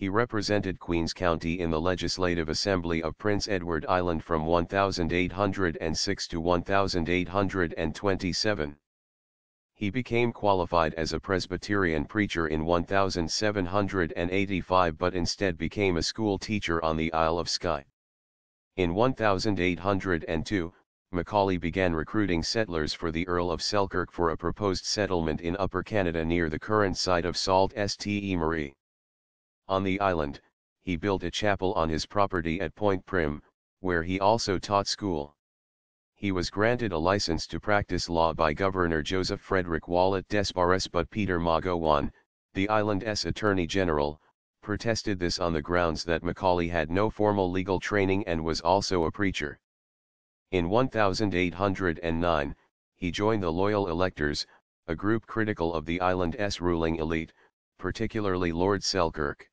He represented Queens County in the Legislative Assembly of Prince Edward Island from 1806 to 1827. He became qualified as a Presbyterian preacher in 1785 but instead became a school teacher on the Isle of Skye. In 1802, Macaulay began recruiting settlers for the Earl of Selkirk for a proposed settlement in Upper Canada near the current site of Sault Ste. Marie. On the island, he built a chapel on his property at Point Prim, where he also taught school. He was granted a license to practice law by Governor Joseph Frederick Wallet Desbarres but Peter Magowan, the island's attorney general, protested this on the grounds that Macaulay had no formal legal training and was also a preacher. In 1809, he joined the Loyal Electors, a group critical of the island's ruling elite, particularly Lord Selkirk.